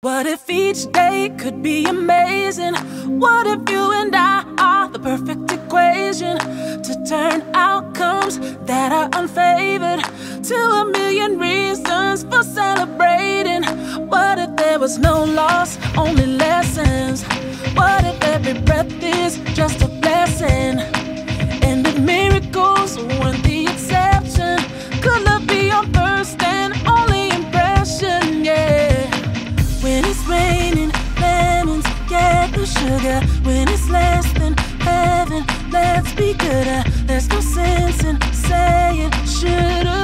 What if each day could be amazing? What if you and I are the perfect equation to turn outcomes that are unfavored to a million reasons for celebrating? What if there was no loss, only lessons? What if every breath is just a blessing and the miracles went when it's less than. Let's be good. Uh, there's no sense in saying should've.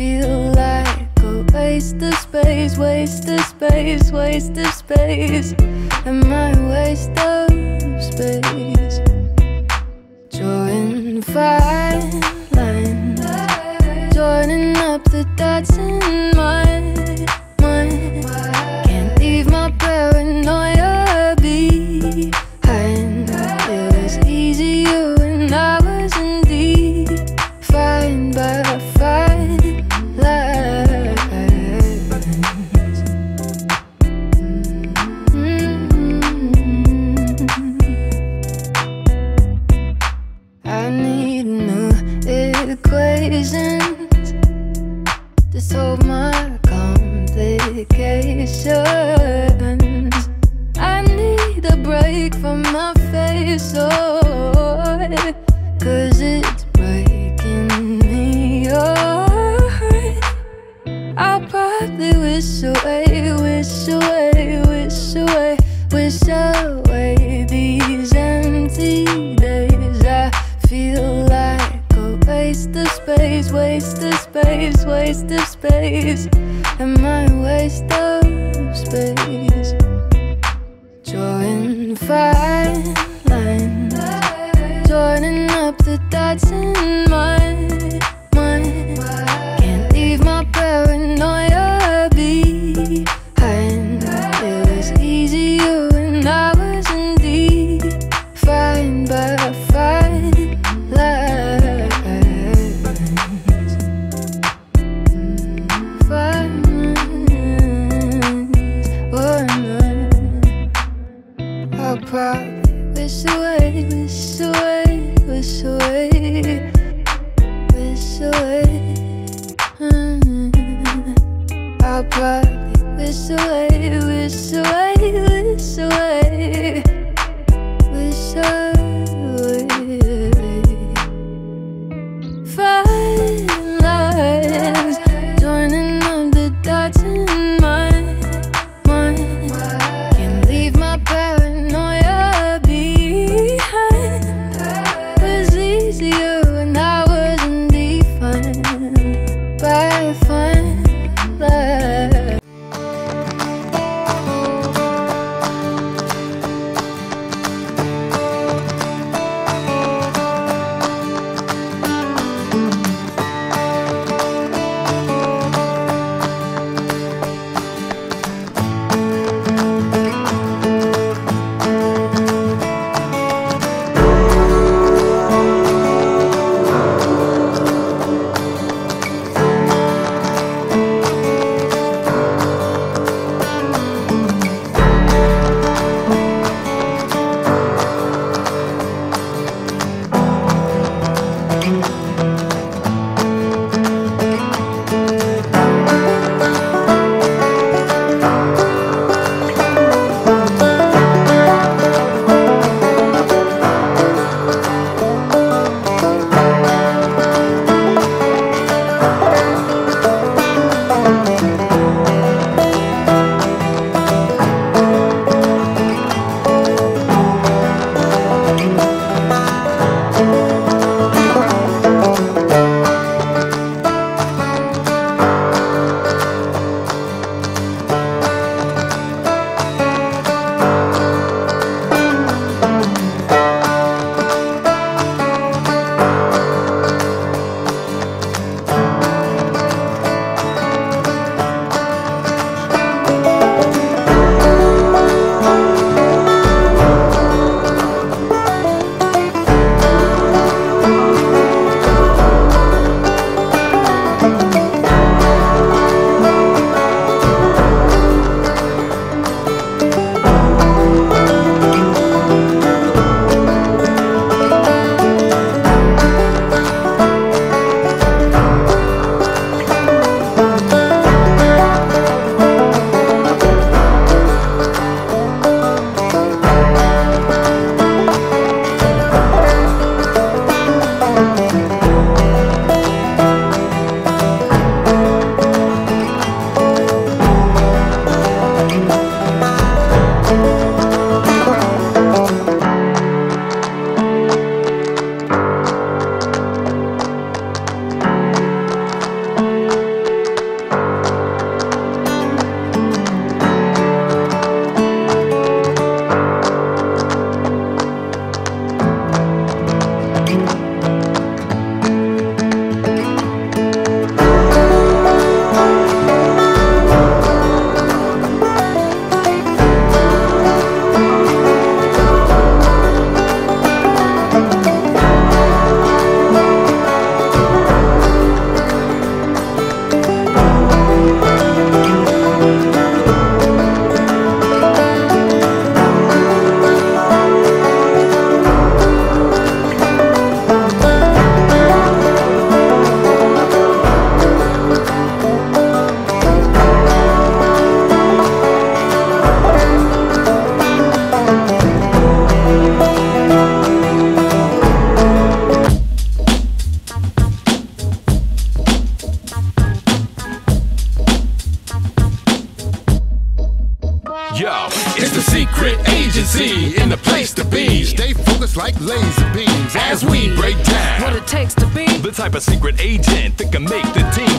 feel like a waste of space, waste of space, waste of space. Am I a waste of space? Drawing fire. equations to solve my complications. I need a break from my face. Oh.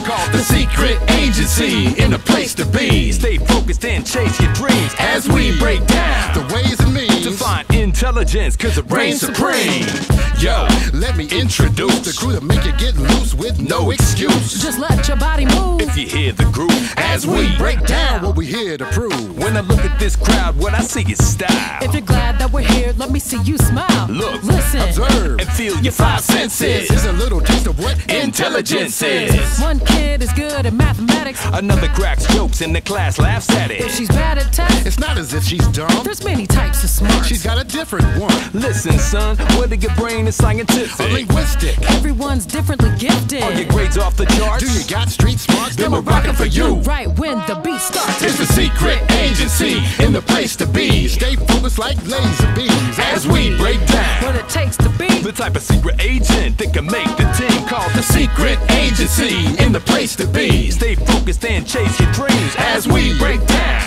Called the secret agency in a place to be. Stay focused and chase your dreams as we break down the ways and means to find intelligence, cause it reigns supreme. Yo, let me introduce the crew that make you get loose with no excuse. just let your body move If you hear the groove as we break down what we're here to prove. When I look at this crowd, what I see is style. if you're glad that we're here let me see you smile Look, listen observe, and feel your five senses. Here's a little taste of what intelligence is. one kid is good at mathematics Another cracks jokes in the class laughs at it. if she's bad at tests It's not as if she's dumb. there's many types of smart. She's got a different one. Listen, son, whether your brain is scientific or linguistic, everyone's differently gifted are your grades off the charts? Do you got street smarts? Then we're rocking for you. right when the beat starts It's the secret agency in the place to be. Stay focused like laser beams as we break down what it takes to be The type of secret agent that can make the team called the secret agency in the place to be. Stay focused and chase your dreams as we break down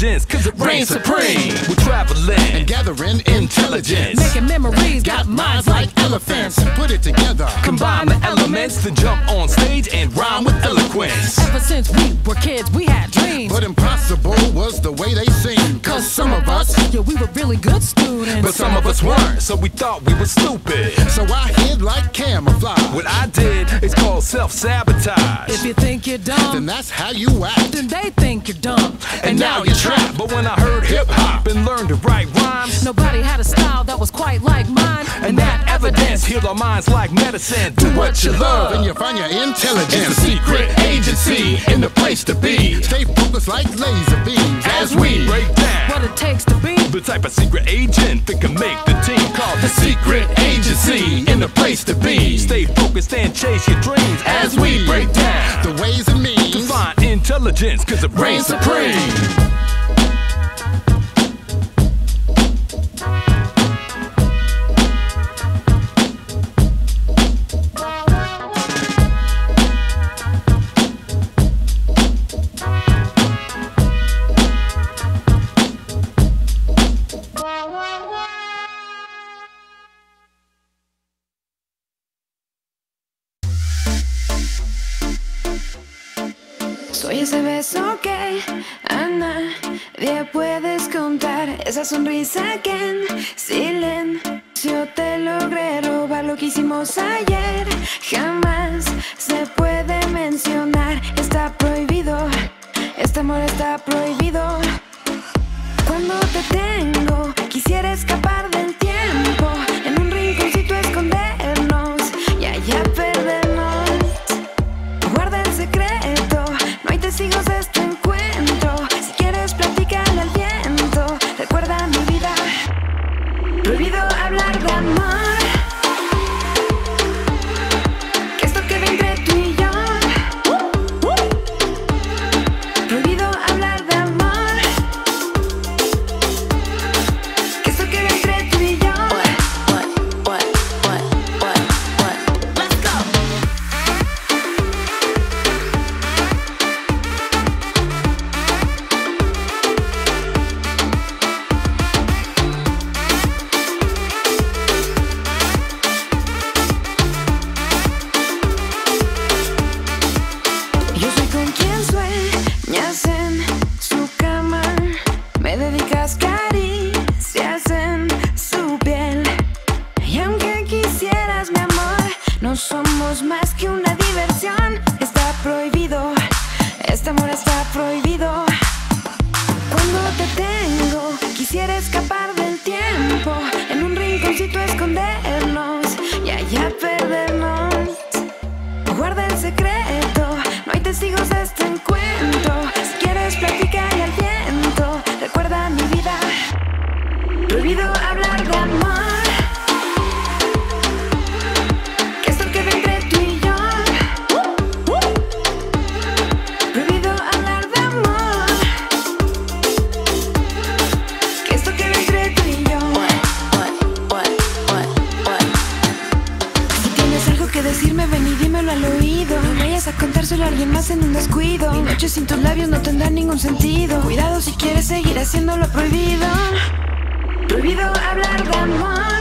cause it reigns supreme. We're traveling and gathering intelligence. making memories Got minds like elephants. Put it together. Combine the elements, then jump on stage and rhyme with eloquence. ever since we were kids we had dreams But impossible was the way they seemed. Cause some of us, yeah we were really good students but some of us weren't. So we thought we were stupid. So I hid like camouflage. What I did is called self sabotage. if you think you're dumb Then that's how you act. then they think you're dumb And now you're trapped. But when I heard hip hop and learned to write rhymes, nobody had a style that was quite like mine and that evidence healed our minds like medicine. Do what you love, and you find your intelligence. It's a secret agency in the place to be. Stay focused like laser beams as we break down. what it takes to be The type of secret agent that can make the team called the secret agency in the place to be. Stay focused and chase your dreams as we break down the ways and means to find intelligence, cause it reigns supreme. Sonrisa que en silencio te logré robar lo que hicimos ayer. Jamás se puede mencionar. Está prohibido, este amor está prohibido. Cuando te tengo, Rinconcito escondernos y allá perdernos. Guarda el secreto, no hay testigos de este encuentro. haciendo lo prohibido. Prohibido hablar de amor.